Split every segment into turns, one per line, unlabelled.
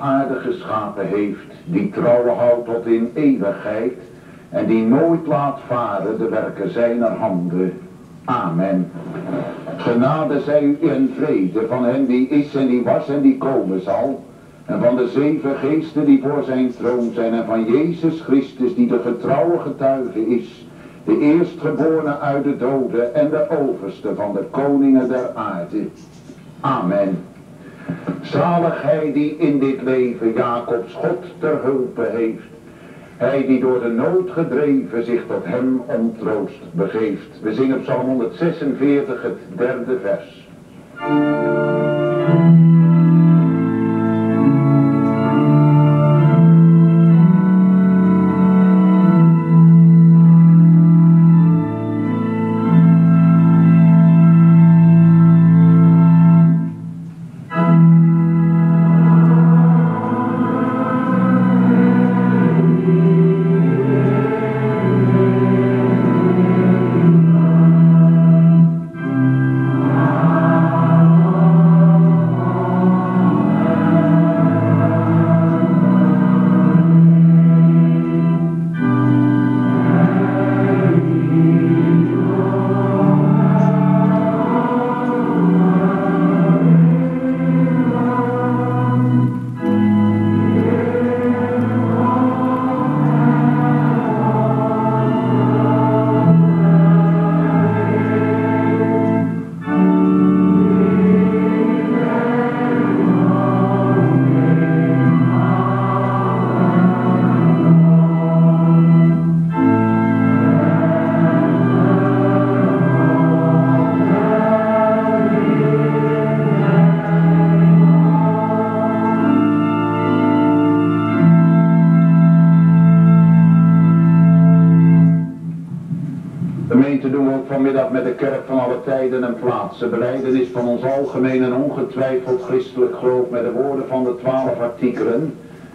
en aarde geschapen heeft, die trouw houdt tot in eeuwigheid en die nooit laat varen de werken zijner handen. Amen. Genade zij u en vrede van hem die is en die was en die komen zal. En van de zeven geesten die voor zijn troon zijn en van Jezus Christus die de getrouwe getuige is de eerstgeborene uit de doden en de overste van de koningen der aarde. Amen. Zalig hij die in dit leven Jacobs God ter hulpe heeft. Hij die door de nood gedreven zich tot hem om troost begeeft. We zingen Psalm 146 het derde vers. Is van ons algemeen en ongetwijfeld christelijk geloof met de woorden van de twaalf artikelen.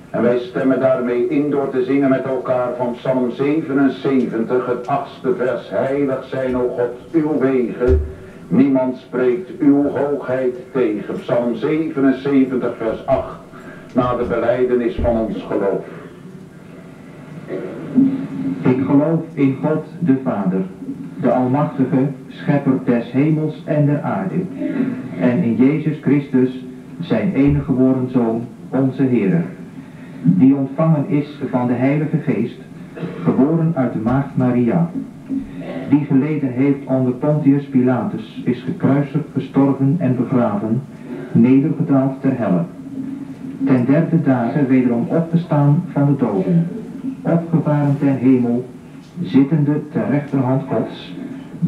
En wij stemmen daarmee in door te zingen met elkaar van Psalm 77, het achtste vers. Heilig zijn, o God, uw wegen. Niemand spreekt uw hoogheid tegen. Psalm 77, vers 8. Na de beleidenis van ons geloof.
Ik geloof in God de Vader, de Almachtige, schepper des hemels en der aarde, en in Jezus Christus, zijn enige geboren Zoon, onze Heer, die ontvangen is van de Heilige Geest, geboren uit de Maagd Maria, die geleden heeft onder Pontius Pilatus, is gekruisigd, gestorven en begraven, nedergedaald ter helle. Ten derde dagen wederom opgestaan van de doden, opgevaren ten hemel, zittende ter rechterhand Gods,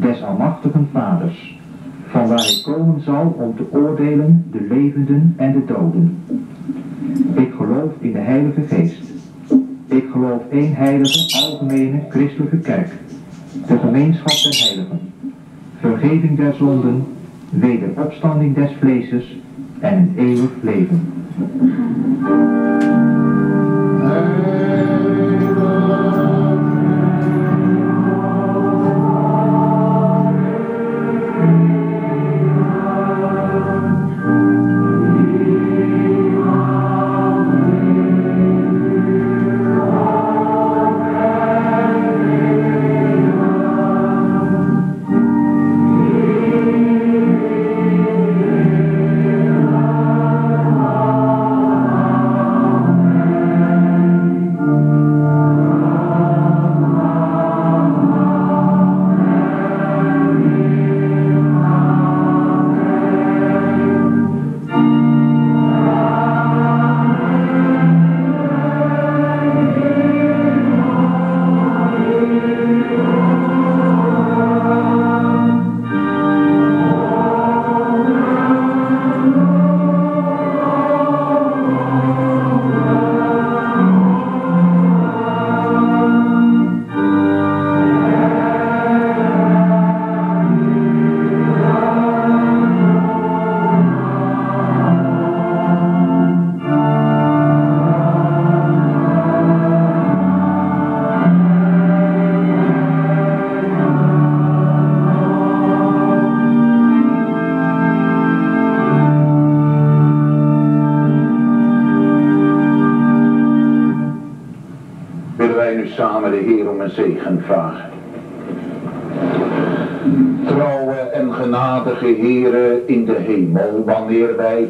des almachtigen vaders, van waar hij komen zal om te oordelen de levenden en de doden. Ik geloof in de Heilige Geest. Ik geloof één heilige, algemene, christelijke kerk, de gemeenschap der heiligen, vergeving der zonden, wederopstanding des vleeses en een eeuwig leven.
Amen.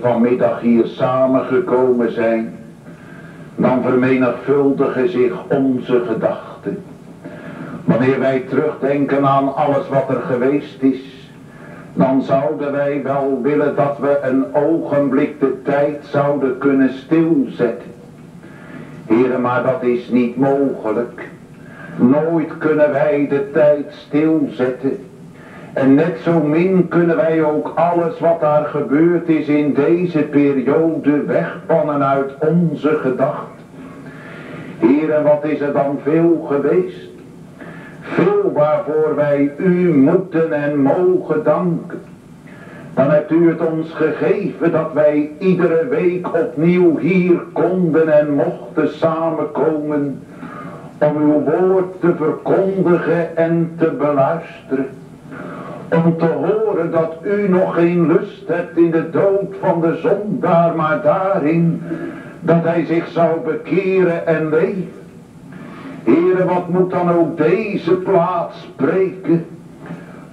Vanmiddag hier samengekomen zijn, dan vermenigvuldigen zich onze gedachten. Wanneer wij terugdenken aan alles wat er geweest is, dan zouden wij wel willen dat we een ogenblik de tijd zouden kunnen stilzetten. Heren, maar dat is niet mogelijk. Nooit kunnen wij de tijd stilzetten. En net zo min kunnen wij ook alles wat daar gebeurd is in deze periode wegpannen uit onze gedachten. Heren, wat is er dan veel geweest? Veel waarvoor wij u moeten en mogen danken. Dan hebt u het ons gegeven dat wij iedere week opnieuw hier konden en mochten samenkomen om uw woord te verkondigen en te beluisteren. Om te horen dat u nog geen lust hebt in de dood van de zondaar, maar daarin dat hij zich zou bekeren en leven. Heren, wat moet dan ook deze plaats spreken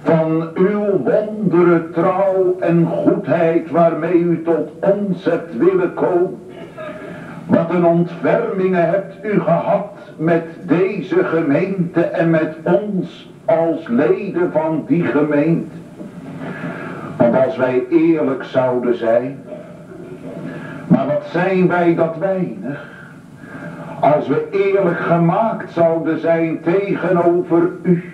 van uw wondere trouw en goedheid waarmee u tot ons hebt willen komen. Wat een ontfermingen hebt u gehad met deze gemeente en met ons als leden van die gemeente. Want als wij eerlijk zouden zijn, maar wat zijn wij dat weinig, als we eerlijk gemaakt zouden zijn tegenover u,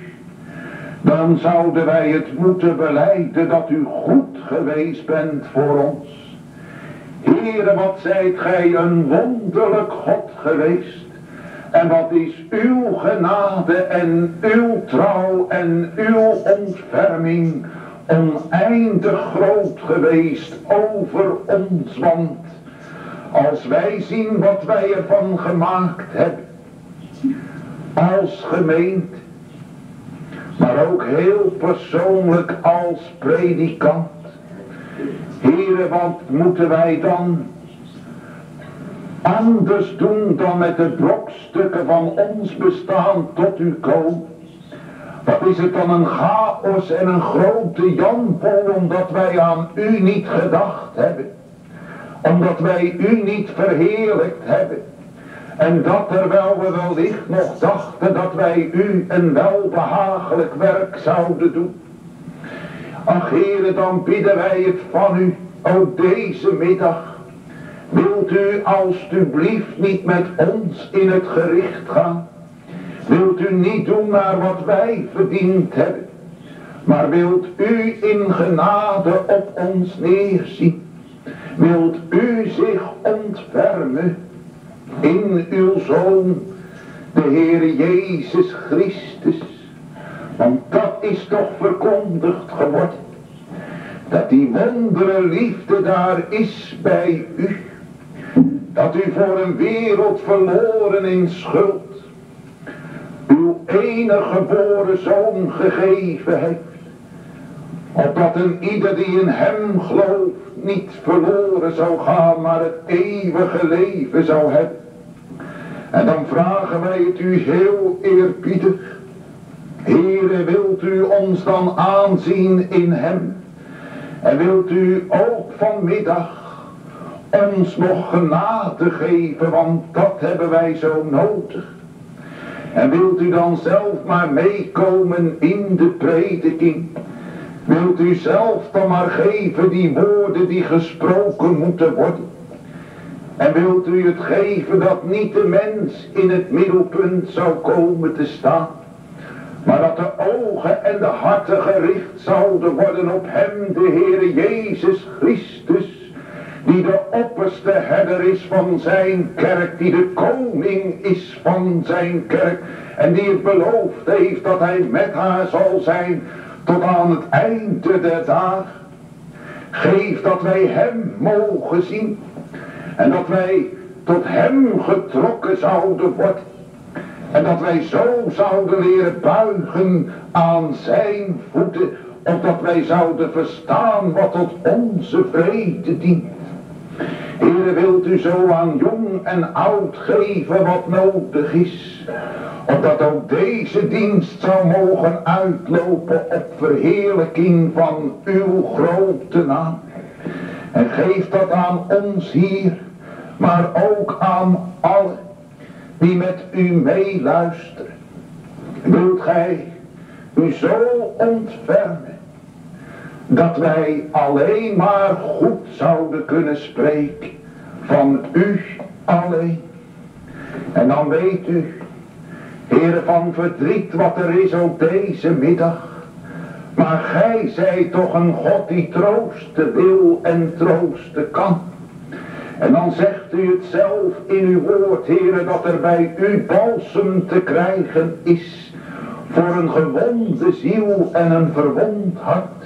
dan zouden wij het moeten beleiden dat u goed geweest bent voor ons. Heere, wat zijt gij een wonderlijk God geweest. En wat is uw genade en uw trouw en uw ontferming oneindig groot geweest over ons. Want als wij zien wat wij ervan gemaakt hebben, als gemeente, maar ook heel persoonlijk als predikant. Heren, wat moeten wij dan anders doen dan met de brokstukken van ons bestaan tot u komen? Wat is het dan een chaos en een grote janpol omdat wij aan u niet gedacht hebben? Omdat wij u niet verheerlijkt hebben? En dat terwijl we wellicht nog dachten dat wij u een welbehagelijk werk zouden doen. Ach heren, dan bidden wij het van u, ook deze middag. Wilt u alstublieft niet met ons in het gericht gaan? Wilt u niet doen naar wat wij verdiend hebben? Maar wilt u in genade op ons neerzien? Wilt u zich ontfermen in uw Zoon, de Heere Jezus Christus. Want dat is toch verkondigd geworden. Dat die wondere liefde daar is bij u. Dat u voor een wereld verloren in schuld. Uw enige geboren zoon gegeven heeft. Opdat een ieder die in hem gelooft niet verloren zou gaan, maar het eeuwige leven zou hebben. En dan vragen wij het u heel eerbiedig. Heere, wilt u ons dan aanzien in hem? En wilt u ook vanmiddag ons nog genade geven, want dat hebben wij zo nodig. En wilt u dan zelf maar meekomen in de prediking? Wilt u zelf dan maar geven die woorden die gesproken moeten worden? En wilt u het geven dat niet de mens in het middelpunt zou komen te staan. Maar dat de ogen en de harten gericht zouden worden op hem, de Heere Jezus Christus. Die de opperste herder is van zijn kerk. Die de koning is van zijn kerk. En die het beloofd heeft dat hij met haar zal zijn tot aan het einde der dagen. Geef dat wij hem mogen zien. En dat wij tot hem getrokken zouden worden. En dat wij zo zouden leren buigen aan zijn voeten. Opdat wij zouden verstaan wat tot onze vrede dient. Heere, wilt u zo aan jong en oud geven wat nodig is. Opdat ook deze dienst zou mogen uitlopen op verheerlijking van uw grote naam. En geef dat aan ons hier, maar ook aan allen die met u meeluisteren. Wilt gij u zo ontfermen dat wij alleen maar goed zouden kunnen spreken van u alleen. En dan weet u, heren van verdriet wat er is ook deze middag. Maar gij zijt toch een God die troosten wil en troosten kan. En dan zegt u het zelf in uw woord, heren, dat er bij u balsem te krijgen is. Voor een gewonde ziel en een verwond hart.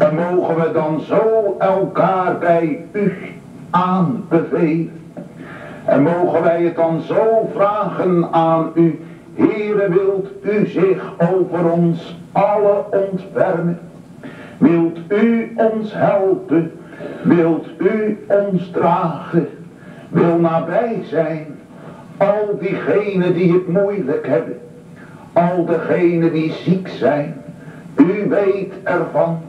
En mogen we dan zo elkaar bij u aanbevelen. En mogen wij het dan zo vragen aan u. Heere, wilt u zich over ons alle ontfermen? Wilt u ons helpen? Wilt u ons dragen? Wil nabij zijn? Al diegenen die het moeilijk hebben. Al degenen die ziek zijn. U weet ervan.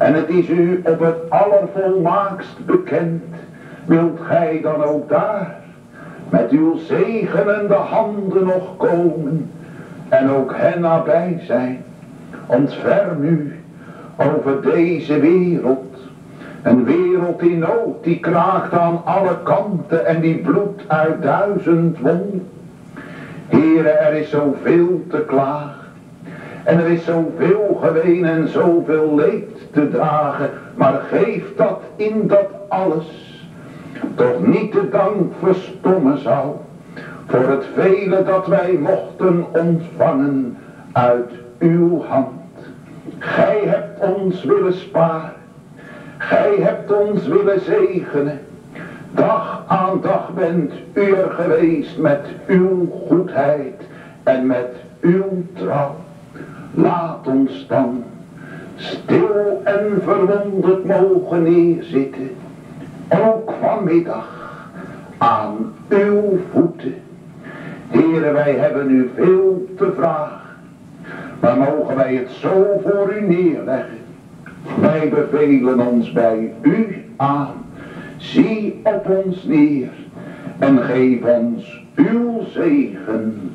En het is u op het allervolmaakst bekend. Wilt gij dan ook daar met uw zegenende handen nog komen en ook hen nabij zijn. Ontferm u over deze wereld. Een wereld in nood, die kraakt aan alle kanten en die bloedt uit duizend wonden. Here, er is zoveel te klagen. En er is zoveel geween en zoveel leed te dragen. Maar geef dat in dat alles toch niet de dank verstommen zou voor het vele dat wij mochten ontvangen uit uw hand. Gij hebt ons willen sparen, gij hebt ons willen zegenen. Dag aan dag bent u er geweest met uw goedheid en met uw trouw. Laat ons dan stil en verwonderd mogen neerzitten ook vanmiddag aan uw voeten. Heren, wij hebben u veel te vragen. Maar mogen wij het zo voor u neerleggen. Wij bevelen ons bij u aan. Zie op ons neer en geef ons uw zegen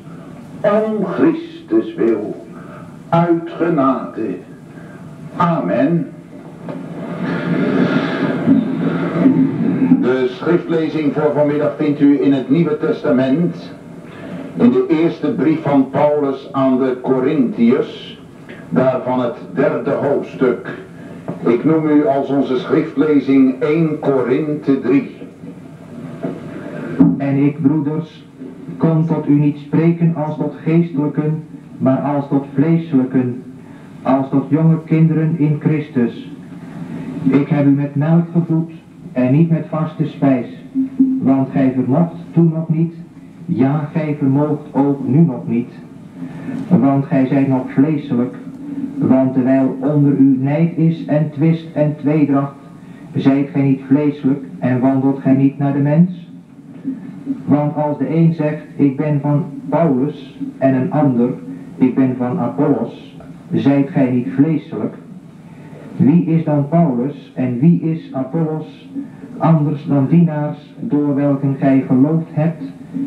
om Christus wil uit genade. Amen. De schriftlezing voor vanmiddag vindt u in het Nieuwe Testament. In de eerste brief van Paulus aan de Corinthiërs. Daarvan het derde hoofdstuk. Ik noem u als onze schriftlezing 1 Korinthe 3.
En ik, broeders, kon tot u niet spreken als tot geestelijken, maar als tot vleeselijken, als tot jonge kinderen in Christus. Ik heb u met melk gevoed en niet met vaste spijs, want gij vermocht toen nog niet, ja, gij vermoogt ook nu nog niet, want gij zijt nog vleeselijk, want terwijl onder u nijd is en twist en tweedracht, zijt gij niet vleeselijk en wandelt gij niet naar de mens? Want als de een zegt, ik ben van Paulus, en een ander, ik ben van Apollos, zijt gij niet vleeselijk, wie is dan Paulus en wie is Apollos anders dan dienaars door welken gij geloofd hebt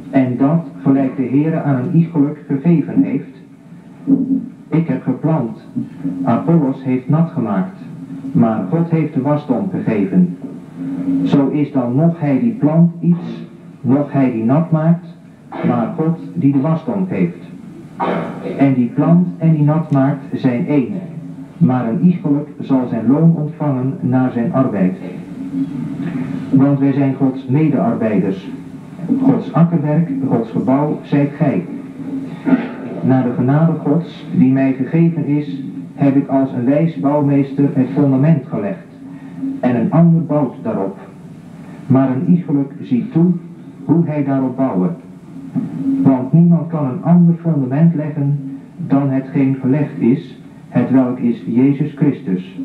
en dat gelijk de Heere aan een iegelijk gegeven heeft? Ik heb geplant, Apollos heeft nat gemaakt, maar God heeft de wasdom gegeven. Zo is dan nog hij die plant iets, nog hij die nat maakt, maar God die de wasdom geeft. En die plant en die nat maakt zijn één maar een iegelijk zal zijn loon ontvangen naar zijn arbeid. Want wij zijn Gods medearbeiders. Gods akkerwerk, Gods gebouw, zijt gij. Naar de genade Gods, die mij gegeven is, heb ik als een wijs bouwmeester het fundament gelegd. En een ander bouwt daarop. Maar een iegelijk ziet toe hoe hij daarop bouwen. Want niemand kan een ander fundament leggen dan hetgeen gelegd is, het welk is Jezus Christus.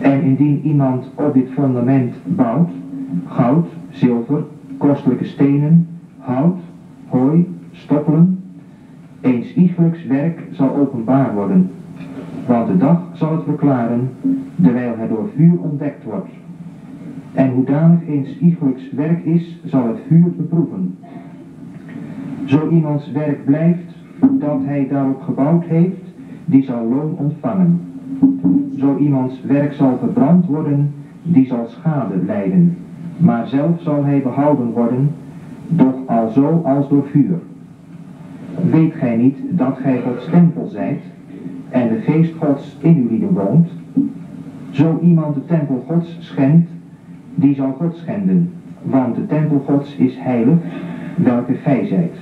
En indien iemand op dit fundament bouwt, goud, zilver, kostelijke stenen, hout, hooi, stoppelen, eens iegelijks werk zal openbaar worden. Want de dag zal het verklaren, terwijl het door vuur ontdekt wordt. En hoedanig eens iegelijks werk is, zal het vuur beproeven. Zo iemands werk blijft, dat hij daarop gebouwd heeft, die zal loon ontvangen. Zo iemands werk zal verbrand worden, die zal schade lijden. Maar zelf zal hij behouden worden, doch alzo als door vuur. Weet gij niet dat gij Gods tempel zijt, en de geest Gods in uw lieden woont? Zo iemand de tempel Gods schendt, die zal God schenden, want de tempel Gods is heilig, welke gij zijt.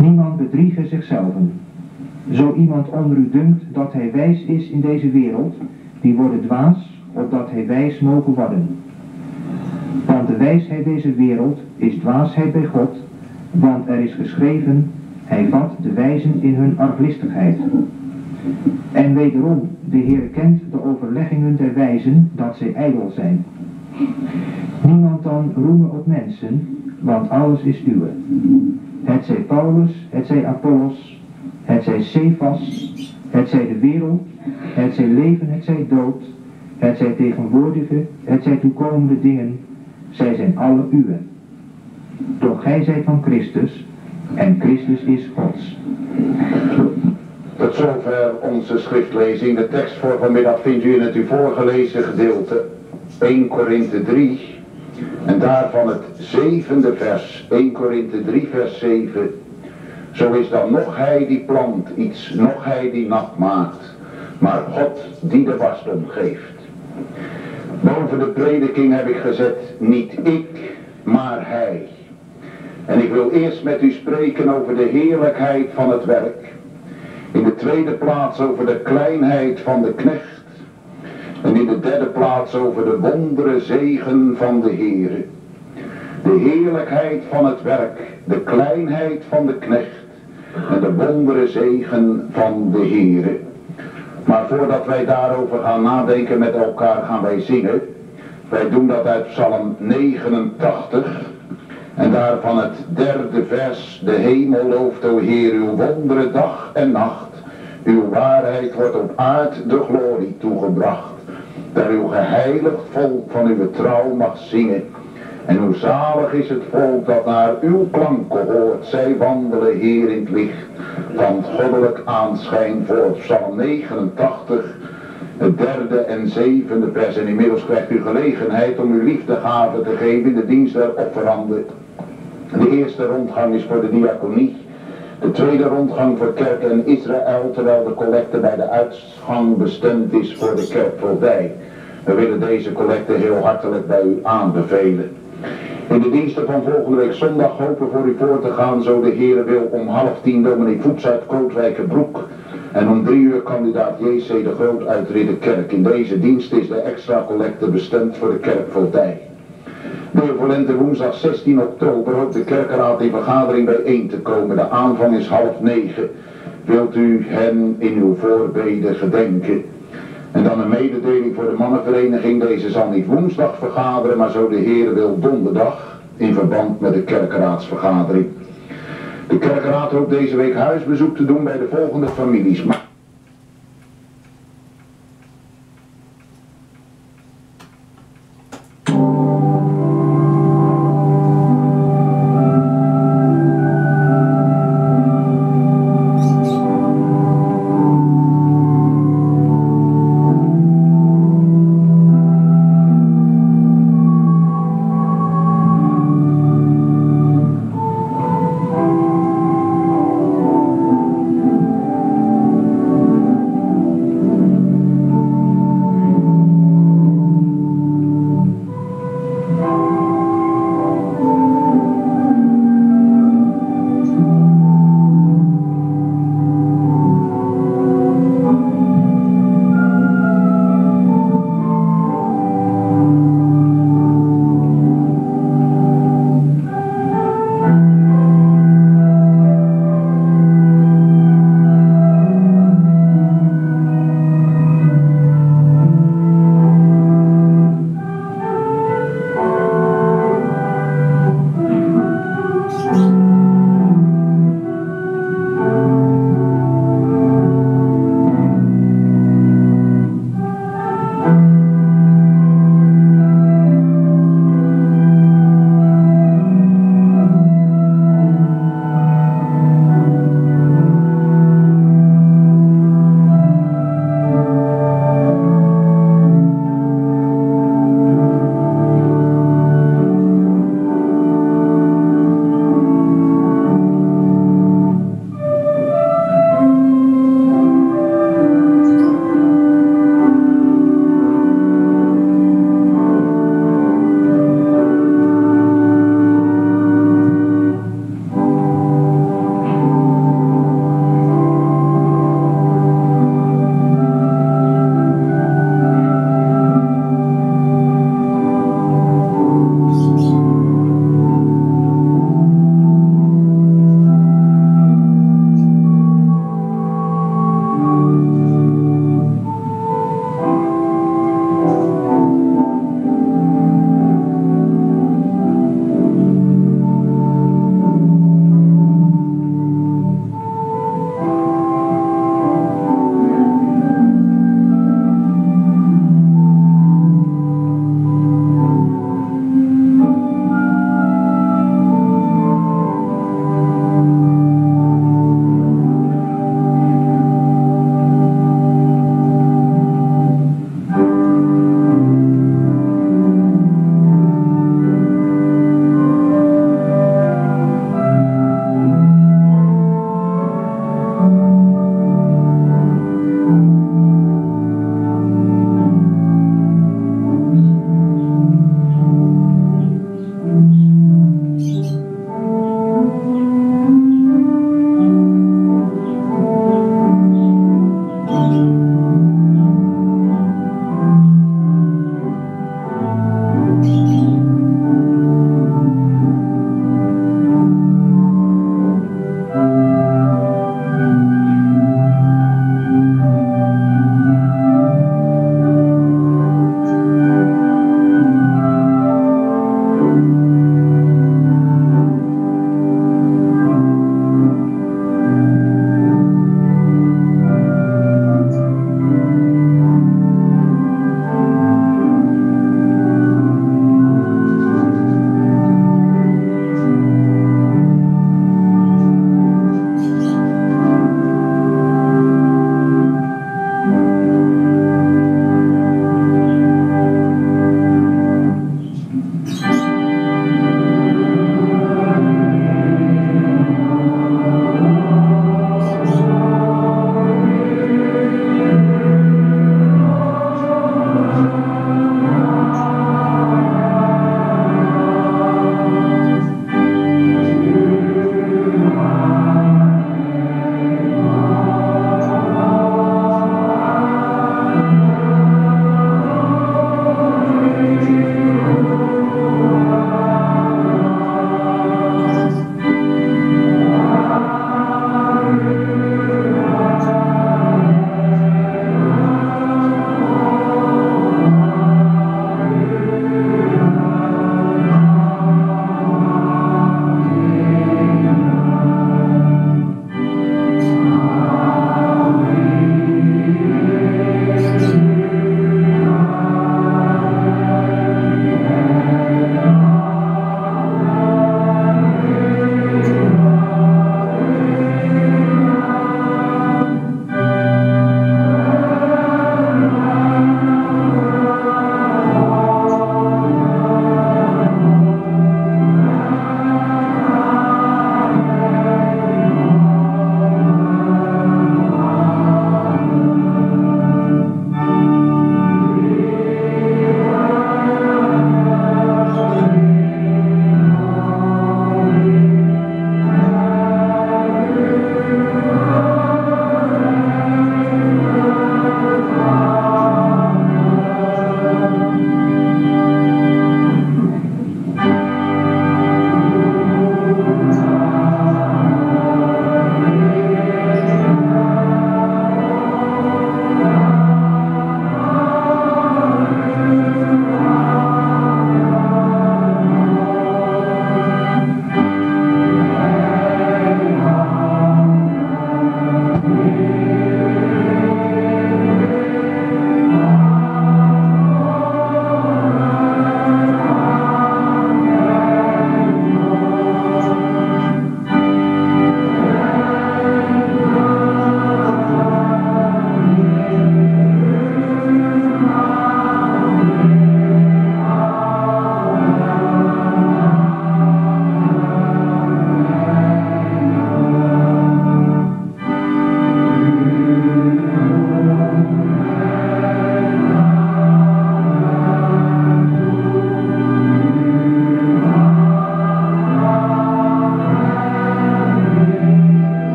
Niemand bedriegen zichzelf. Zo iemand onder u dunkt dat hij wijs is in deze wereld, die wordt dwaas, opdat hij wijs mogen worden. Want de wijsheid deze wereld is dwaasheid bij God, want er is geschreven, hij vat de wijzen in hun arglistigheid. En wederom, de Heer kent de overleggingen der wijzen, dat zij ijdel zijn. Niemand dan roemen op mensen, want alles is uwe. Het zij Paulus, het zij Apollos, het zij Cephas, het zij de wereld, het zij leven, het zij dood, het zij tegenwoordige, het zij toekomende dingen, zij zijn alle uwe. Doch gij zijt van Christus, en Christus is Gods.
Tot zover onze schriftlezing. De tekst voor vanmiddag vindt u in het u voorgelezen gedeelte 1 Korinthe 3 en daarvan het zevende vers 1 Korinthe 3 vers 7 zo is dan nog hij die plant iets, nog hij die nat maakt, maar God die de wasdom geeft. Boven de prediking heb ik gezet, niet ik, maar hij. En ik wil eerst met u spreken over de heerlijkheid van het werk. In de tweede plaats over de kleinheid van de knecht. En in de derde plaats over de wondere zegen van de Heere. De heerlijkheid van het werk, de kleinheid van de knecht en de wondere zegen van de Heere. Maar voordat wij daarover gaan nadenken met elkaar gaan wij zingen. Wij doen dat uit Psalm 89. En daarvan het derde vers. De hemel looft, o Heer, uw wondere dag en nacht. Uw waarheid wordt op aard de glorie toegebracht. Dat uw geheiligd volk van uw trouw mag zingen. En hoe zalig is het volk dat naar uw klanken hoort. Zij wandelen, Heer, in het licht van goddelijk aanschijn voor Psalm 89, het derde en zevende vers. En inmiddels krijgt u gelegenheid om uw liefdegave te geven in de dienst der offeranden. De eerste rondgang is voor de diaconie. De tweede rondgang voor kerk en Israël, terwijl de collecte bij de uitgang bestemd is voor de kerk Voldij. We willen deze collecte heel hartelijk bij u aanbevelen. In de diensten van volgende week zondag hopen voor u voor te gaan, zo de Heer wil, om half tien dominee Voets uit Kootwijkenbroek. En om drie uur kandidaat JC de Groot uit Ridderkerk. In deze dienst is de extra collecte bestemd voor de kerk Voldij. De volente woensdag 16 oktober hoopt de kerkenraad in vergadering bijeen te komen. De aanvang is half negen. Wilt u hen in uw voorbeden gedenken? En dan een mededeling voor de mannenvereniging. Deze zal niet woensdag vergaderen, maar zo de Heer wil donderdag in verband met de kerkenraadsvergadering. De kerkenraad hoopt deze week huisbezoek te doen bij de volgende families.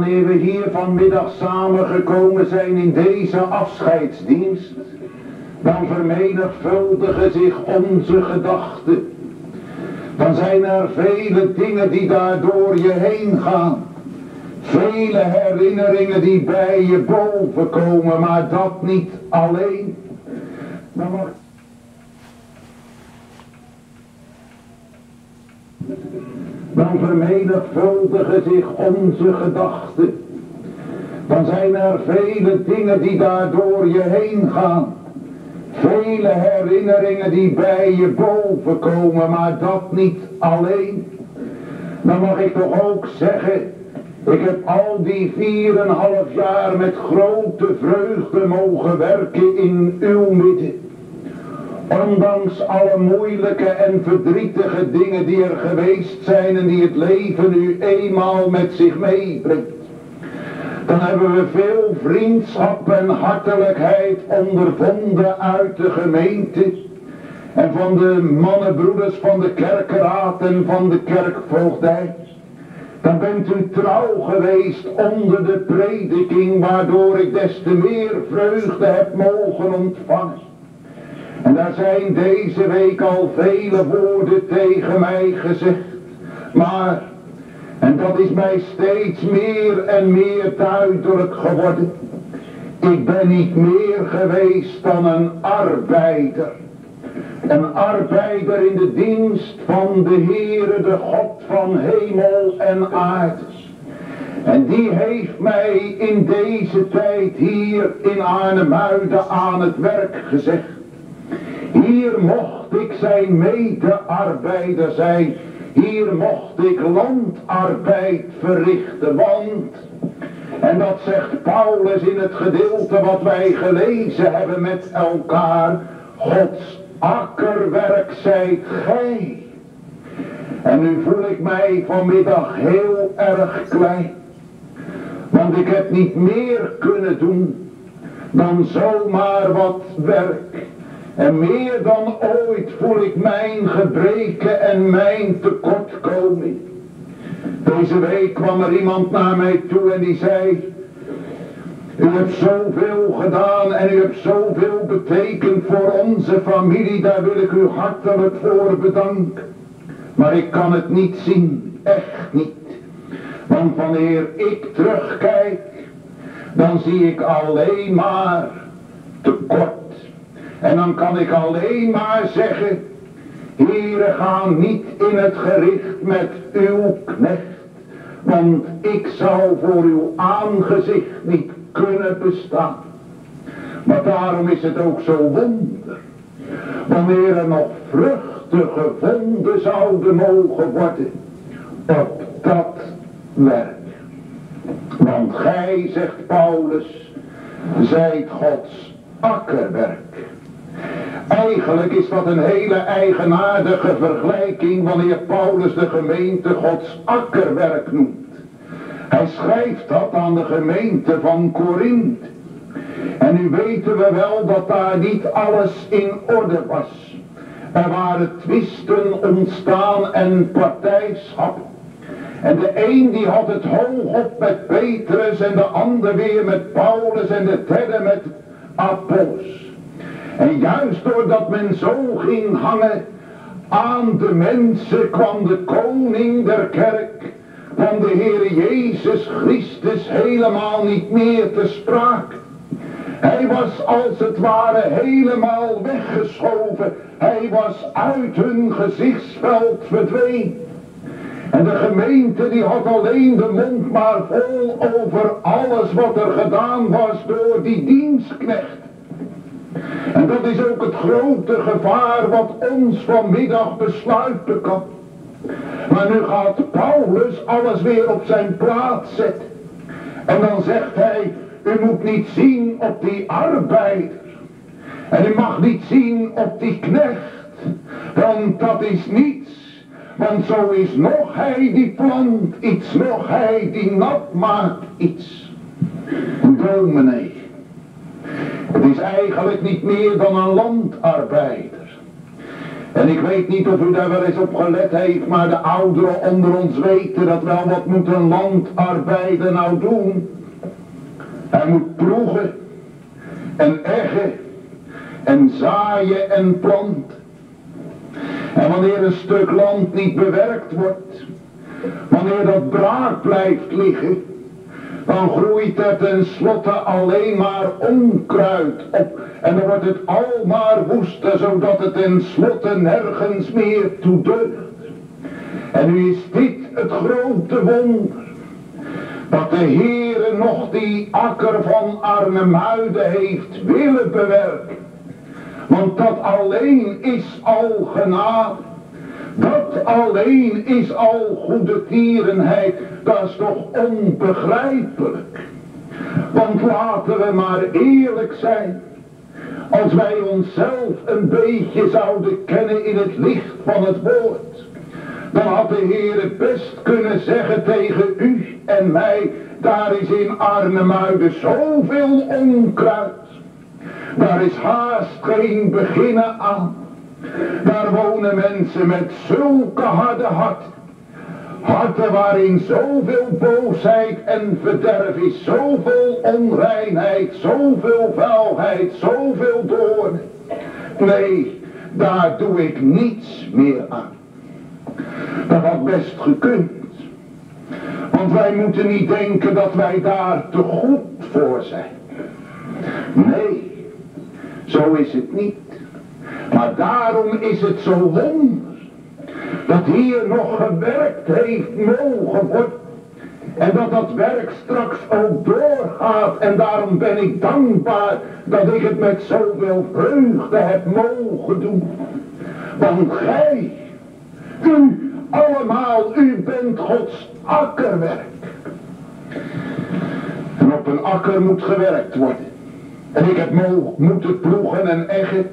Wanneer we hier vanmiddag samengekomen zijn in deze afscheidsdienst, dan vermenigvuldigen zich onze gedachten. Dan zijn er vele dingen die daardoor je heen gaan. Vele herinneringen die bij je boven komen, maar dat niet alleen. Dan vermenigvuldigen zich onze gedachten. Dan zijn er vele dingen die daardoor je heen gaan. Vele herinneringen die bij je boven komen, maar dat niet alleen. Dan mag ik toch ook zeggen, ik heb al die vier en half jaar met grote vreugde mogen werken in uw midden. Ondanks alle moeilijke en verdrietige dingen die er geweest zijn en die het leven nu eenmaal met zich meebrengt. Dan hebben we veel vriendschap en hartelijkheid ondervonden uit de gemeente. En van de mannenbroeders van de kerkenraad en van de kerkvoogdij. Dan bent u trouw geweest onder de prediking waardoor ik des te meer vreugde heb mogen ontvangen. En daar zijn deze week al vele woorden tegen mij gezegd. Maar, en dat is mij steeds meer en meer duidelijk geworden. Ik ben niet meer geweest dan een arbeider. Een arbeider in de dienst van de Heere, de God van hemel en aarde. En die heeft mij in deze tijd hier in Arnhemuiden aan het werk gezegd. Hier mocht ik zijn medearbeider zijn. Hier mocht ik landarbeid verrichten. Want, en dat zegt Paulus in het gedeelte wat wij gelezen hebben met elkaar. Gods akkerwerk zijt gij. En nu voel ik mij vanmiddag heel erg klein. Want ik heb niet meer kunnen doen dan zomaar wat werk. En meer dan ooit voel ik mijn gebreken en mijn tekortkoming. Deze week kwam er iemand naar mij toe en die zei... U hebt zoveel gedaan en u hebt zoveel betekend voor onze familie. Daar wil ik u hartelijk voor bedanken. Maar ik kan het niet zien. Echt niet. Want wanneer ik terugkijk, dan zie ik alleen maar tekort en dan kan ik alleen maar zeggen, Heere, ga niet in het gericht met uw knecht, want ik zou voor uw aangezicht niet kunnen bestaan. Maar daarom is het ook zo wonder, wanneer er nog vruchten gevonden zouden mogen worden op dat werk. Want gij, zegt Paulus, zijt Gods akkerwerk. Eigenlijk is dat een hele eigenaardige vergelijking wanneer Paulus de gemeente Gods akkerwerk noemt. Hij schrijft dat aan de gemeente van Korinthe. En nu weten we wel dat daar niet alles in orde was. Er waren twisten ontstaan en partijschap. En de een die had het hoog op met Petrus en de ander weer met Paulus en de derde met Apollos. En juist doordat men zo ging hangen aan de mensen kwam de koning der kerk van de Heer Jezus Christus helemaal niet meer te sprake. Hij was als het ware helemaal weggeschoven. Hij was uit hun gezichtsveld verdwenen. En de gemeente die had alleen de mond maar vol over alles wat er gedaan was door die dienstknecht. En dat is ook het grote gevaar wat ons vanmiddag besluiten kan. Maar nu gaat Paulus alles weer op zijn plaats zetten. En dan zegt hij, u moet niet zien op die arbeider. En u mag niet zien op die knecht. Want dat is niets. Want zo is nog hij die plant iets, nog hij die nat maakt iets. Dominee. Het is eigenlijk niet meer dan een landarbeider. En ik weet niet of u daar wel eens op gelet heeft, maar de ouderen onder ons weten dat wel wat moet een landarbeider nou doen. Hij moet ploegen en eggen en zaaien en planten. En wanneer een stuk land niet bewerkt wordt, wanneer dat braak blijft liggen, dan groeit er tenslotte alleen maar onkruid op. En dan wordt het al maar woester, zodat het tenslotte nergens meer toe deugt. En nu is dit het grote wonder. Dat de Heere nog die akker van Arnhemuiden heeft willen bewerken. Want dat alleen is al genade. Alleen is al goede tierenheid. Dat is toch onbegrijpelijk. Want laten we maar eerlijk zijn. Als wij onszelf een beetje zouden kennen in het licht van het woord. Dan had de Heer best kunnen zeggen tegen u en mij. Daar is in Arnhemuiden zoveel onkruid. Daar is haast geen beginnen aan. Daar wonen mensen met zulke harde hart. Harten waarin zoveel boosheid en verderf is, zoveel onreinheid, zoveel vuilheid, zoveel doorn. Nee, daar doe ik niets meer aan. Dat had best gekund. Want wij moeten niet denken dat wij daar te goed voor zijn. Nee, zo is het niet. Maar daarom is het zo wonder dat hier nog gewerkt heeft mogen worden. En dat dat werk straks ook doorgaat. En daarom ben ik dankbaar dat ik het met zoveel vreugde heb mogen doen. Want gij, u allemaal, u bent Gods akkerwerk. En op een akker moet gewerkt worden. En ik heb moeten ploegen en eggen.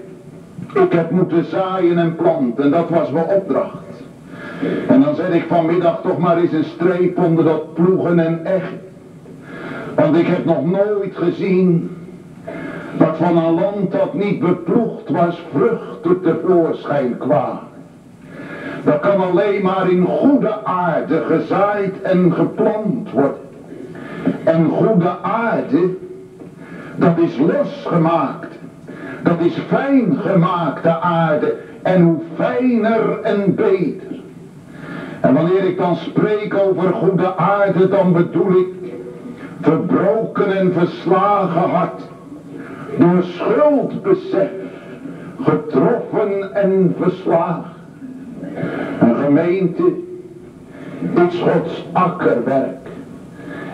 Ik heb moeten zaaien en planten. En dat was mijn opdracht. En dan zet ik vanmiddag toch maar eens een streep onder dat ploegen en eggen. Want ik heb nog nooit gezien dat van een land dat niet beploegd was vruchten tevoorschijn kwamen. Dat kan alleen maar in goede aarde gezaaid en geplant worden. En goede aarde, dat is losgemaakt. Dat is fijn gemaakte aarde. En hoe fijner en beter. En wanneer ik dan spreek over goede aarde, dan bedoel ik verbroken en verslagen hart. Door schuldbesef, getroffen en verslagen. Een gemeente is Gods akkerwerk.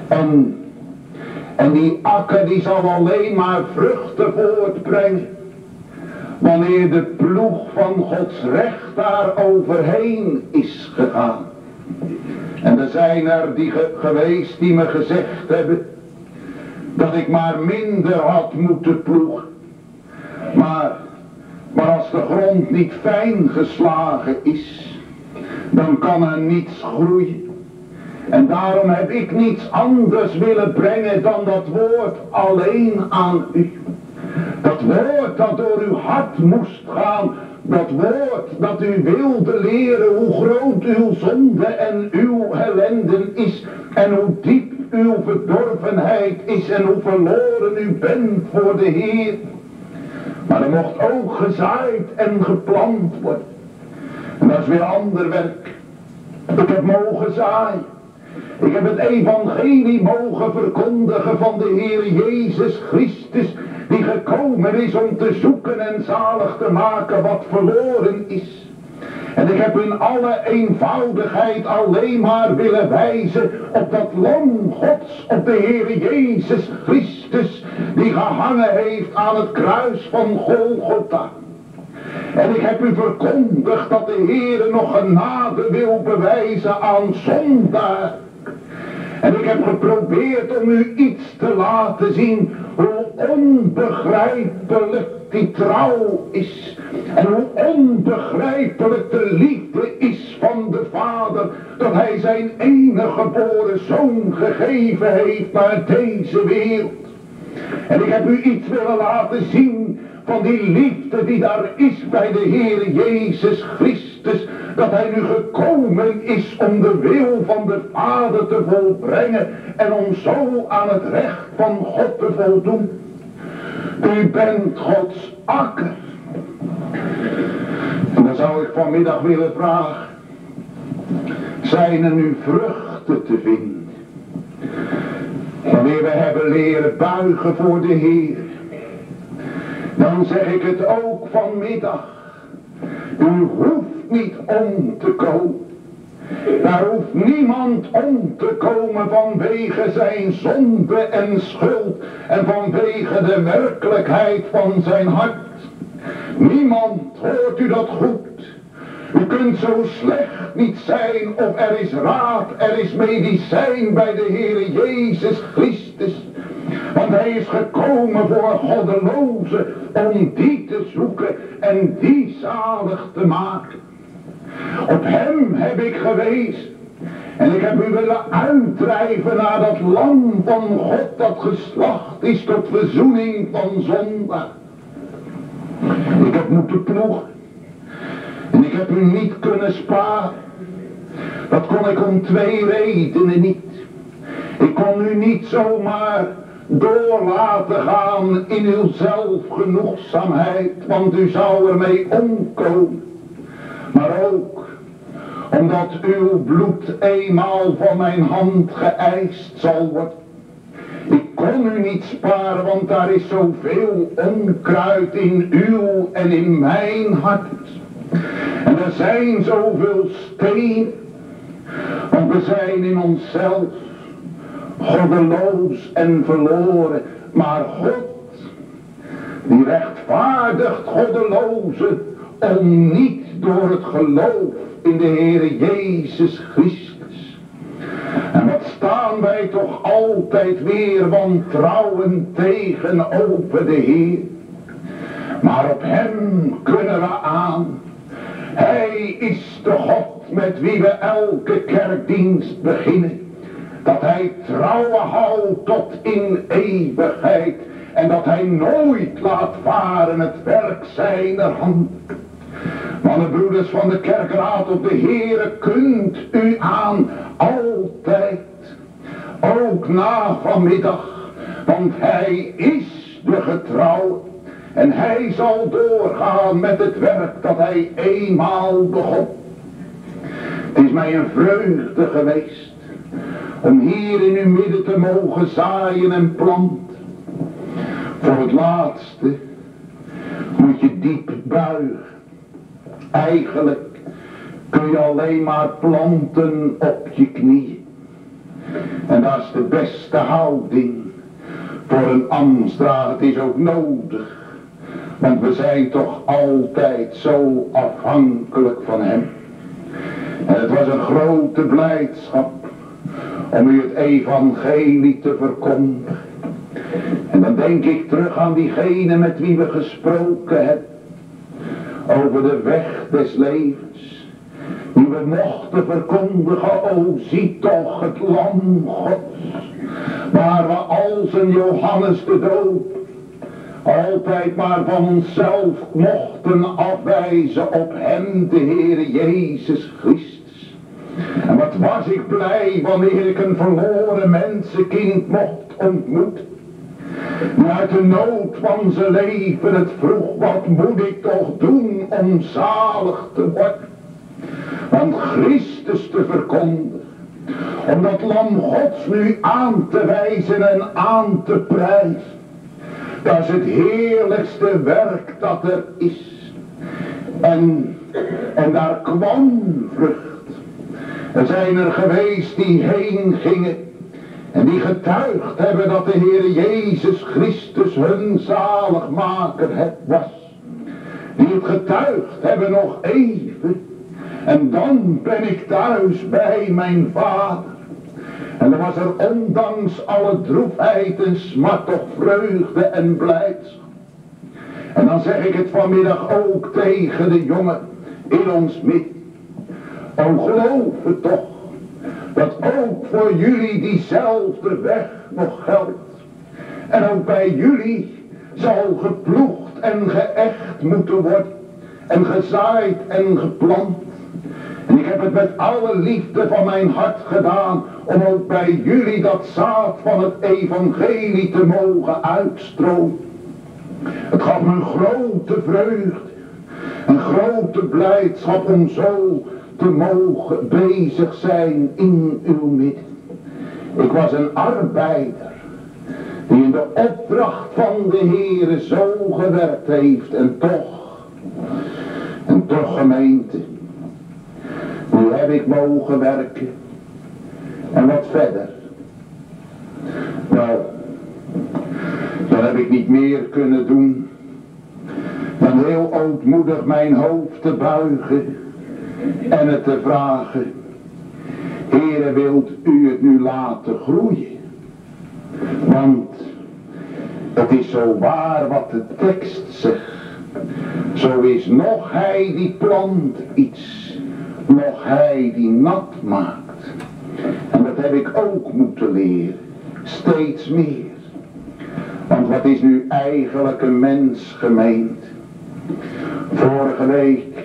En, en die akker die zal alleen maar vruchten voortbrengen. Wanneer de ploeg van Gods recht daar overheen is gegaan. En er zijn er die geweest die me gezegd hebben dat ik maar minder had moeten ploegen. Maar, maar als de grond niet fijn geslagen is, dan kan er niets groeien. En daarom heb ik niets anders willen brengen dan dat woord alleen aan u. Dat woord dat door uw hart moest gaan. Dat woord dat u wilde leren hoe groot uw zonde en uw ellende is. En hoe diep uw verdorvenheid is en hoe verloren u bent voor de Heer. Maar er mocht ook gezaaid en geplant worden. En dat is weer ander werk. Ik heb mogen zaaien. Ik heb het evangelie mogen verkondigen van de Heer Jezus Christus die gekomen is om te zoeken en zalig te maken wat verloren is. En ik heb in alle eenvoudigheid alleen maar willen wijzen op dat lam Gods, op de Heer Jezus Christus, die gehangen heeft aan het kruis van Golgotha. En ik heb u verkondigd dat de Heer nog genade wil bewijzen aan zondaar. En ik heb geprobeerd om u iets te laten zien hoe onbegrijpelijk die trouw is. En hoe onbegrijpelijk de liefde is van de Vader. Dat hij zijn enige geboren zoon gegeven heeft naar deze wereld. En ik heb u iets willen laten zien van die liefde die daar is bij de Heer Jezus Christus. Dat hij nu gekomen is om de wil van de Vader te volbrengen en om zo aan het recht van God te voldoen. U bent Gods akker. En dan zou ik vanmiddag willen vragen. Zijn er nu vruchten te vinden? Wanneer we hebben leren buigen voor de Heer. Dan zeg ik het ook vanmiddag. U hoeft niet om te komen. Daar hoeft niemand om te komen vanwege zijn zonde en schuld en vanwege de werkelijkheid van zijn hart. Niemand, hoort u dat goed? U kunt zo slecht niet zijn of er is raad, er is medicijn bij de Heer Jezus Christus. Want hij is gekomen voor goddelozen om die te zoeken en die zalig te maken. Op hem heb ik gewezen. En ik heb u willen uitdrijven naar dat lam van God dat geslacht is tot verzoening van zondag. Ik heb moeten ploegen. Ik heb u niet kunnen sparen. Dat kon ik om twee redenen niet. Ik kon u niet zomaar door laten gaan in uw zelfgenoegzaamheid, want u zou ermee omkomen. Maar ook omdat uw bloed eenmaal van mijn hand geëist zal worden. Ik kon u niet sparen, want daar is zoveel onkruid in uw en in mijn hart. En er zijn zoveel steen, want we zijn in onszelf goddeloos en verloren. Maar God, die rechtvaardigt goddelozen om niet door het geloof in de Heere Jezus Christus. En wat staan wij toch altijd weer wantrouwen tegenover de Heer. Maar op hem kunnen we aan. Hij is de God met wie we elke kerkdienst beginnen. Dat hij trouwen houdt tot in eeuwigheid. En dat hij nooit laat varen het werk zijner hand. Mannen broeders van de kerkraad op de Heere kunt u aan altijd. Ook na vanmiddag. Want hij is de getrouw. En hij zal doorgaan met het werk dat hij eenmaal begon. Het is mij een vreugde geweest om hier in uw midden te mogen zaaien en planten. Voor het laatste moet je diep buigen. Eigenlijk kun je alleen maar planten op je knieën. En dat is de beste houding voor een ambtsdraad. Het is ook nodig. Want we zijn toch altijd zo afhankelijk van hem. En het was een grote blijdschap om u het evangelie te verkondigen. En dan denk ik terug aan diegene met wie we gesproken hebben. Over de weg des levens. Die we mochten verkondigen. O zie toch het lam gods. Waar we als een Johannes de doop. Altijd maar van onszelf mochten afwijzen op hem de Heer Jezus Christus. En wat was ik blij wanneer ik een verloren mensenkind mocht ontmoeten. Die uit de nood van zijn leven het vroeg, wat moet ik toch doen om zalig te worden. Want Christus te verkondigen. Om dat lam gods nu aan te wijzen en aan te prijzen. Dat is het heerlijkste werk dat er is. En, en daar kwam vrucht. Er zijn er geweest die heen gingen en die getuigd hebben dat de Heer Jezus Christus hun zaligmaker was. Die het getuigd hebben nog even. En dan ben ik thuis bij mijn vader. En dan was er ondanks alle droefheid en smart toch vreugde en blijdschap. En dan zeg ik het vanmiddag ook tegen de jongen in ons midden. Dan geloof het toch. Dat ook voor jullie diezelfde weg nog geldt. En ook bij jullie zal geploegd en geëcht moeten worden. En gezaaid en geplant. Ik heb het met alle liefde van mijn hart gedaan om ook bij jullie dat zaad van het evangelie te mogen uitstromen. Het gaf me grote vreugde, een grote blijdschap om zo te mogen bezig zijn in uw midden. Ik was een arbeider die in de opdracht van de Heere zo gewerkt heeft en toch, en toch gemeente, nu heb ik mogen werken en wat verder. Nou, dan heb ik niet meer kunnen doen dan heel ootmoedig mijn hoofd te buigen en het te vragen. Heere, wilt u het nu laten groeien? Want het is zo waar wat de tekst zegt. Zo is nog hij die plant iets, nog hij die nat maakt. En dat heb ik ook moeten leren, steeds meer. Want wat is nu eigenlijk een mens gemeend? Vorige week,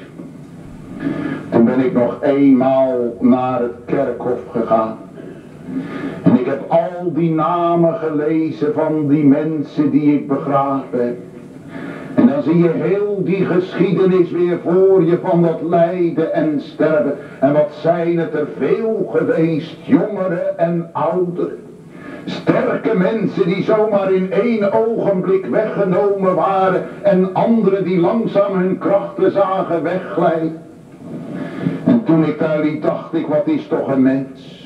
toen ben ik nog eenmaal naar het kerkhof gegaan. En ik heb al die namen gelezen van die mensen die ik begraven heb. En dan zie je heel die geschiedenis weer voor je van dat lijden en sterven. En wat zijn het er veel geweest, jongeren en ouderen. Sterke mensen die zomaar in één ogenblik weggenomen waren en anderen die langzaam hun krachten zagen wegglijden. En toen ik daar liep dacht ik, wat is toch een mens?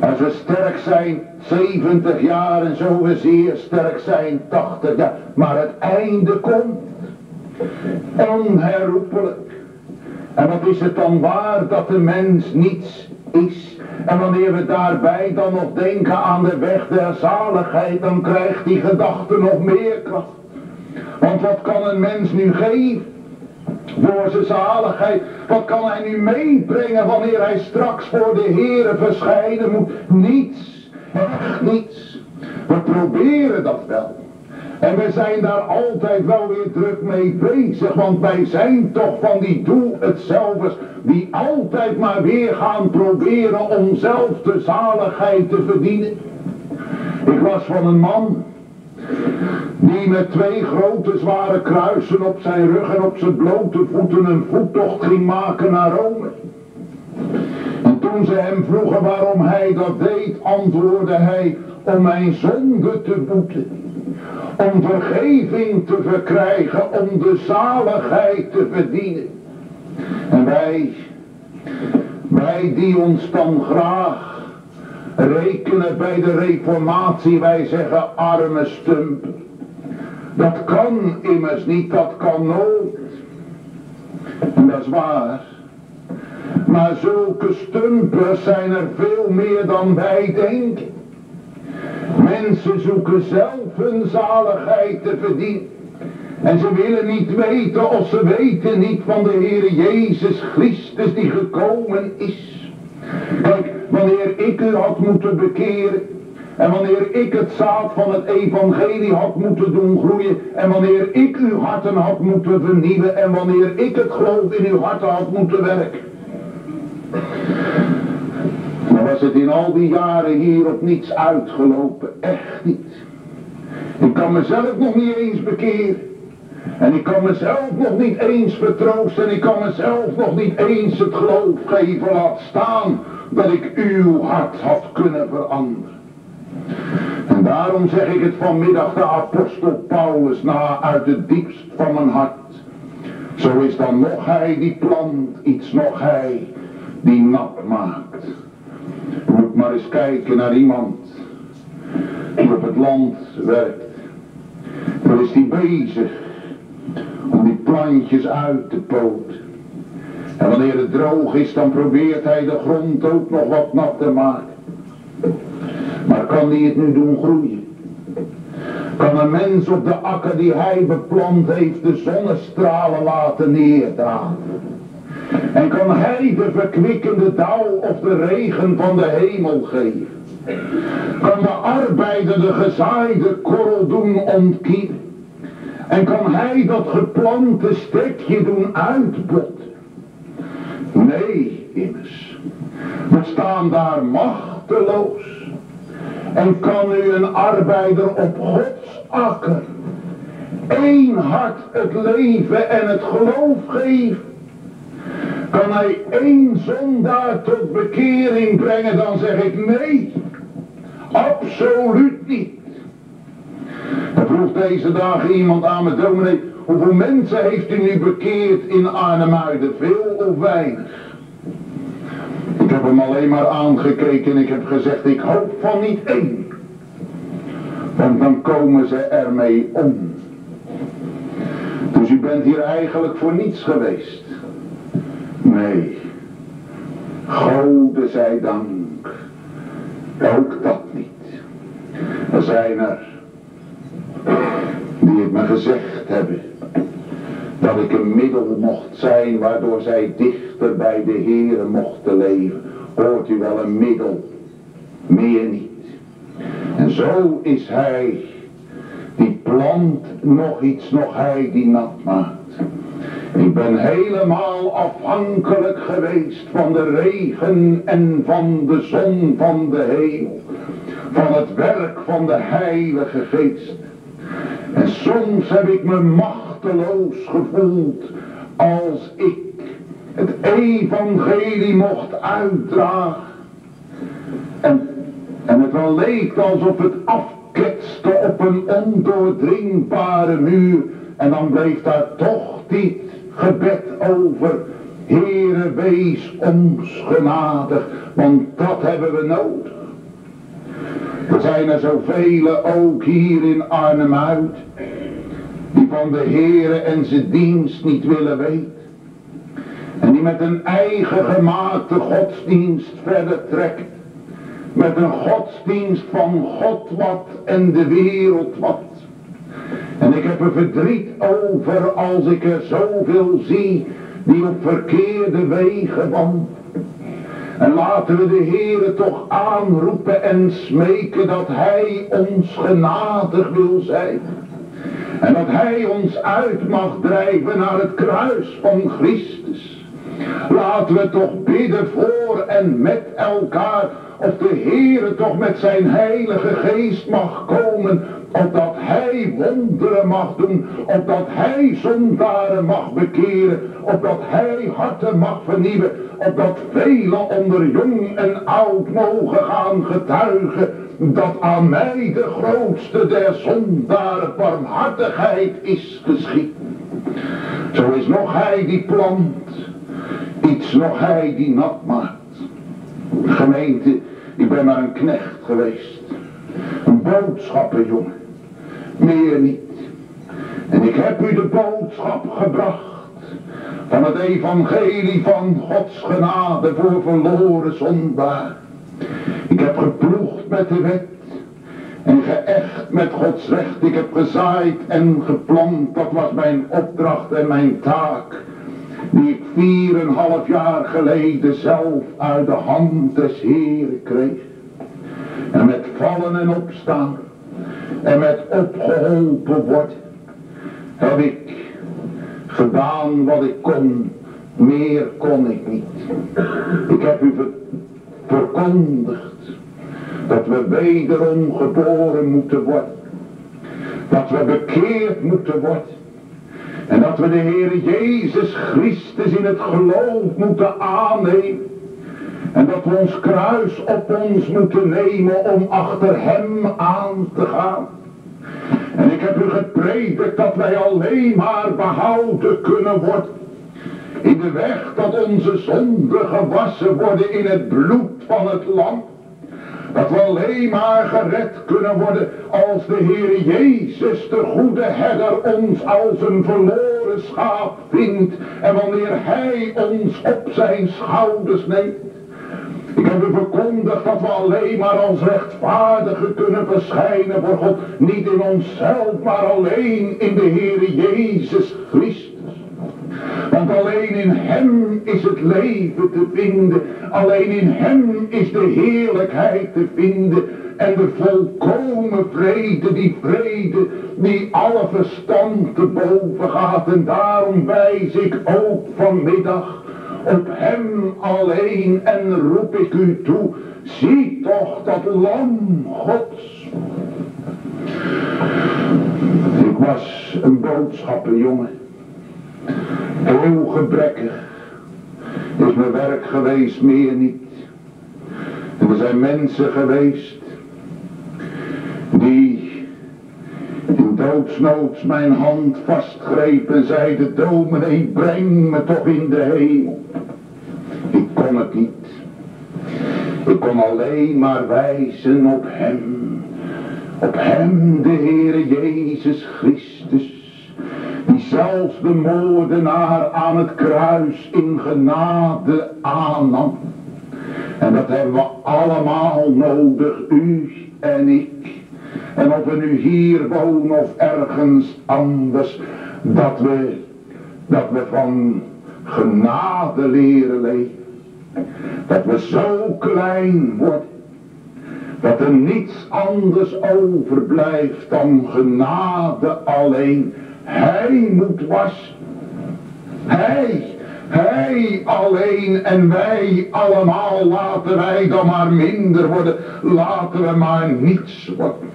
Als we sterk zijn 70 jaar en zo we zeer sterk zijn 80 jaar. Maar het einde komt. Onherroepelijk. En wat is het dan waar dat de mens niets is? En wanneer we daarbij dan nog denken aan de weg der zaligheid, dan krijgt die gedachte nog meer kracht. Want wat kan een mens nu geven? Voor zijn zaligheid. Wat kan hij nu meebrengen wanneer hij straks voor de Heere verschijnen moet? Niets, echt niets. We proberen dat wel. En we zijn daar altijd wel weer druk mee bezig, want wij zijn toch van die doel hetzelfde, die altijd maar weer gaan proberen om zelf de zaligheid te verdienen. Ik was van een man, die met twee grote zware kruisen op zijn rug en op zijn blote voeten een voettocht ging maken naar Rome. En toen ze hem vroegen waarom hij dat deed, antwoordde hij om mijn zonde te boeten. Om vergeving te verkrijgen, om de zaligheid te verdienen. En wij, wij die ons dan graag rekenen bij de reformatie, wij zeggen arme stump. Dat kan immers niet, dat kan nooit. En dat is waar. Maar zulke stumpers zijn er veel meer dan wij denken. Mensen zoeken zelf hun zaligheid te verdienen. En ze willen niet weten of ze weten niet van de Heer Jezus Christus die gekomen is. Kijk, wanneer ik u had moeten bekeren. En wanneer ik het zaad van het evangelie had moeten doen groeien. En wanneer ik uw harten had moeten vernieuwen. En wanneer ik het geloof in uw harten had moeten werken. Dan was het in al die jaren hier op niets uitgelopen. Echt niet. Ik kan mezelf nog niet eens bekeren. En ik kan mezelf nog niet eens vertroosten. En ik kan mezelf nog niet eens het geloof geven. Laat staan dat ik uw hart had kunnen veranderen. En daarom zeg ik het vanmiddag de apostel Paulus na uit het diepst van mijn hart. Zo is dan nog hij die plant iets, nog hij die nat maakt. Moet maar eens kijken naar iemand die op het land werkt. Dan is die bezig om die plantjes uit te poten. En wanneer het droog is, dan probeert hij de grond ook nog wat nat te maken. Maar kan hij het nu doen groeien? Kan een mens op de akker die hij beplant heeft de zonnestralen laten neerdalen? En kan hij de verkwikkende dauw of de regen van de hemel geven? Kan de arbeider de gezaaide korrel doen ontkiemen? En kan hij dat geplante stekje doen uitbotten? Nee, immers. We staan daar machteloos. En kan u een arbeider op Gods akker één hart het leven en het geloof geven? Kan hij één zondaar tot bekering brengen, dan zeg ik nee. Absoluut niet. Er vroeg deze dagen iemand aan me, dominee, hoeveel mensen heeft u nu bekeerd in Arnhemuiden? Veel of weinig? Ik heb hem alleen maar aangekeken en ik heb gezegd, ik hoop van niet één. Want dan komen ze ermee om. Dus u bent hier eigenlijk voor niets geweest. Nee. Gode zij dank. Ook dat niet. Er zijn er die het me gezegd hebben dat ik een middel mocht zijn waardoor zij dichter bij de Heere mochten leven. Hoort u wel een middel, meer niet. En zo is hij die plant nog iets, nog hij die nat maakt. Ik ben helemaal afhankelijk geweest van de regen en van de zon van de hemel. Van het werk van de Heilige Geest. En soms heb ik me machteloos gevoeld als ik het evangelie mocht uitdragen. En, het wel leek alsof het afketste op een ondoordringbare muur. En dan bleef daar toch dit gebed over. Heere, wees ons genadig, want dat hebben we nodig. Er zijn er zoveel ook hier in Arnhem-Uit. Die van de Heere en zijn dienst niet willen weten. En die met een eigen gemaakte godsdienst verder trekt. Met een godsdienst van God wat en de wereld wat. En ik heb er verdriet over als ik er zoveel zie die op verkeerde wegen wandelen. En laten we de Heere toch aanroepen en smeken dat Hij ons genadig wil zijn. En dat Hij ons uit mag drijven naar het kruis van Christus. Laten we toch bidden voor en met elkaar of de Heere toch met zijn heilige geest mag komen, opdat hij wonderen mag doen, opdat hij zondaren mag bekeren, opdat hij harten mag vernieuwen, opdat velen onder jong en oud mogen gaan getuigen, dat aan mij de grootste der zondaren barmhartigheid is geschied. Zo is nog hij die plant, iets nog hij die nat maakt. Gemeente, ik ben maar een knecht geweest. Een boodschappenjongen. Meer niet. En ik heb u de boodschap gebracht. Van het evangelie van Gods genade voor verloren zondaar. Ik heb geploegd met de wet. En geëcht met Gods recht. Ik heb gezaaid en geplant. Dat was mijn opdracht en mijn taak die ik vier en half jaar geleden zelf uit de hand des Heren kreeg. En met vallen en opstaan en met opgeholpen worden, heb ik gedaan wat ik kon. Meer kon ik niet. Ik heb u verkondigd dat we wederom geboren moeten worden. Dat we bekeerd moeten worden. En dat we de Heer Jezus Christus in het geloof moeten aannemen. En dat we ons kruis op ons moeten nemen om achter hem aan te gaan. En ik heb u gepredikt dat wij alleen maar behouden kunnen worden. In de weg dat onze zonden gewassen worden in het bloed van het lam. Dat we alleen maar gered kunnen worden als de Heer Jezus, de goede herder, ons als een verloren schaap vindt. En wanneer Hij ons op zijn schouders neemt. Ik heb u verkondigd dat we alleen maar als rechtvaardigen kunnen verschijnen voor God. Niet in onszelf, maar alleen in de Heer Jezus Christus. Want alleen in hem is het leven te vinden. Alleen in hem is de heerlijkheid te vinden. En de volkomen vrede, die vrede die alle verstand te boven gaat. En daarom wijs ik ook vanmiddag op hem alleen en roep ik u toe. Zie toch dat lam gods. Ik was een boodschappenjongen. Heel gebrekkig is mijn werk geweest, meer niet. En er zijn mensen geweest die in doodsnood mijn hand vastgrepen en zeiden, dominee, breng me toch in de hemel. Ik kon het niet. Ik kon alleen maar wijzen op hem. Op hem, de Heere Jezus Christus. Zelfs de moordenaar aan het kruis in genade aannam. En dat hebben we allemaal nodig, u en ik. En of we nu hier wonen of ergens anders. Dat we, dat we van genade leren leven. Dat we zo klein worden. Dat er niets anders overblijft dan genade alleen. Hij moet wassen. Hij, hij alleen en wij allemaal laten wij dan maar minder worden. Laten we maar niets worden.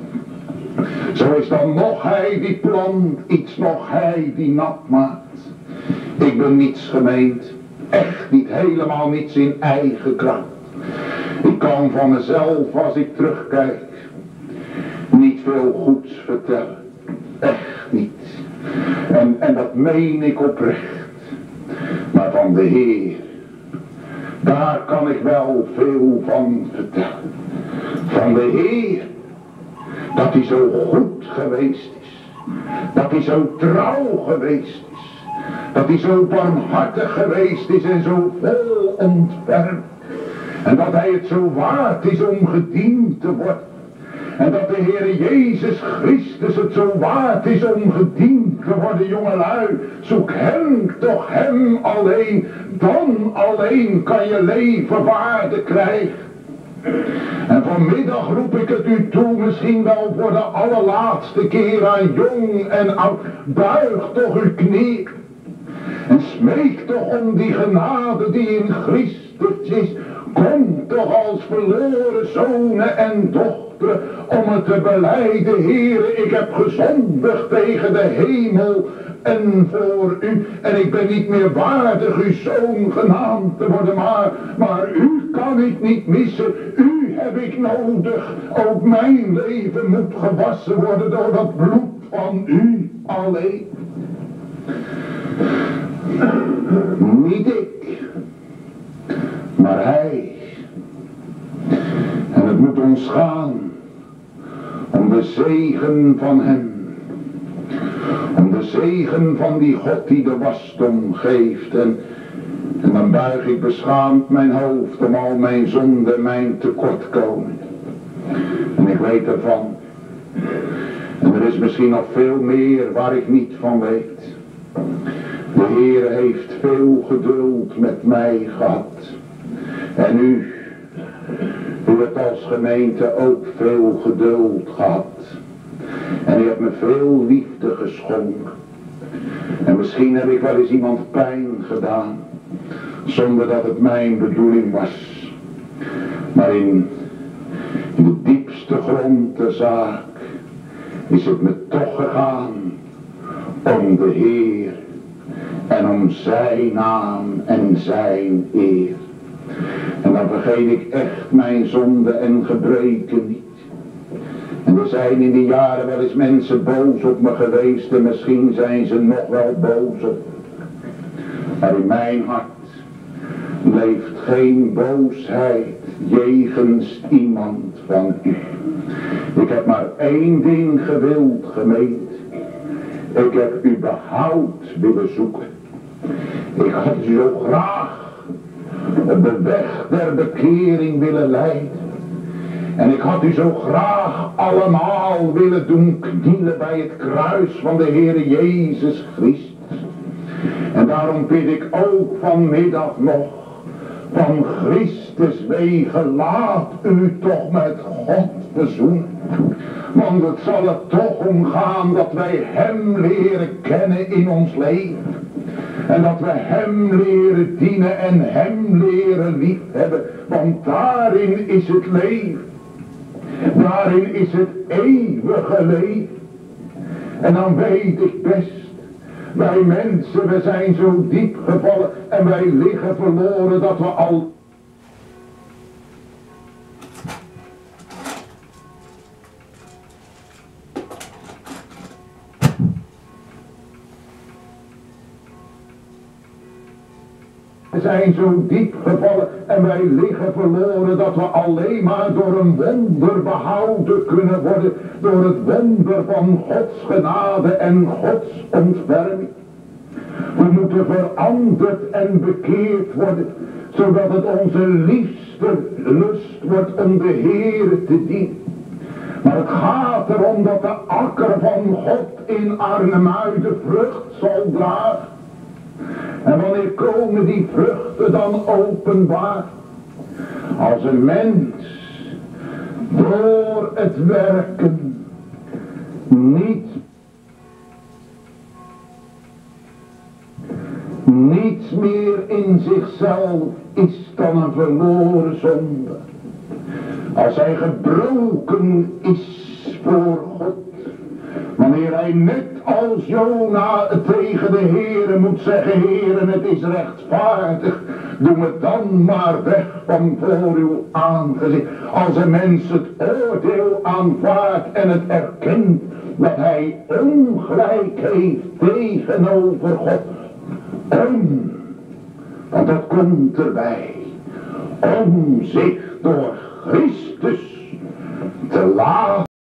Zo is dan nog hij die plant, iets nog hij die nat maakt. Ik ben niets gemeend, echt niet, helemaal niets in eigen kracht. Ik kan van mezelf, als ik terugkijk, niet veel goeds vertellen. Echt niet. En, en dat meen ik oprecht. Maar van de Heer, daar kan ik wel veel van vertellen. Van de Heer, dat hij zo goed geweest is. Dat hij zo trouw geweest is. Dat hij zo barmhartig geweest is en zo veel ontfermd. En dat hij het zo waard is om gediend te worden. En dat de Heer Jezus Christus het zo waard is om gediend te worden, jongelui. Zoek hem, toch hem alleen. Dan alleen kan je leven waarde krijgen. En vanmiddag roep ik het u toe, misschien wel voor de allerlaatste keer aan jong en oud. Buig toch uw knie. En smeek toch om die genade die in Christus is. Kom toch als verloren zonen en dochteren om het te beleiden, Heere, ik heb gezondigd tegen de hemel en voor u. En ik ben niet meer waardig uw zoon genaamd te worden, maar, maar u kan ik niet missen. U heb ik nodig. Ook mijn leven moet gewassen worden door dat bloed van u alleen. Niet ik, maar hij. En het moet ons gaan om de zegen van hem. Om de zegen van die God die de wasdom geeft. En, dan buig ik beschaamd mijn hoofd om al mijn zonde mijn tekortkomen. En ik weet ervan. En er is misschien nog veel meer waar ik niet van weet. De Heer heeft veel geduld met mij gehad. En u, u hebt als gemeente ook veel geduld gehad. En u hebt me veel liefde geschonken. En misschien heb ik wel eens iemand pijn gedaan. Zonder dat het mijn bedoeling was. Maar in, in de diepste grond der zaak is het me toch gegaan om de Heer en om zijn naam en zijn eer. En dan vergeet ik echt mijn zonde en gebreken niet. En er zijn in die jaren wel eens mensen boos op me geweest en misschien zijn ze nog wel boos op Maar in mijn hart leeft geen boosheid jegens iemand van u. Ik heb maar één ding gewild, gemeend. Ik heb u behoud willen zoeken. Ik had u zo graag de weg der bekering willen leiden. En ik had u zo graag allemaal willen doen knielen bij het kruis van de Heer Jezus Christus. En daarom bid ik ook vanmiddag nog, van Christus wegen, laat u toch met God verzoenen. Want het zal er toch om gaan dat wij Hem leren kennen in ons leven. En dat we Hem leren dienen en Hem leren liefhebben. Want daarin is het leven. Daarin is het eeuwige leven. En dan weet ik best, wij mensen, we zijn zo diep gevallen en wij liggen verloren dat we al zijn zo diep gevallen en wij liggen verloren dat we alleen maar door een wonder behouden kunnen worden. Door het wonder van Gods genade en Gods ontferming. We moeten veranderd en bekeerd worden. Zodat het onze liefste lust wordt om de Heer te dienen. Maar het gaat erom dat de akker van God in Arnhemuiden vrucht zal dragen. En wanneer komen die vruchten dan openbaar? Als een mens door het werken niet, niets meer in zichzelf is dan een verloren zonde. Als hij gebroken is voor God. Wanneer hij net als Jona tegen de heren moet zeggen, heren het is rechtvaardig, doe het dan maar weg van voor uw aangezicht. Als een mens het oordeel aanvaardt en het erkent dat hij ongelijk heeft tegenover God. Om, want dat komt erbij, om zich door Christus te laten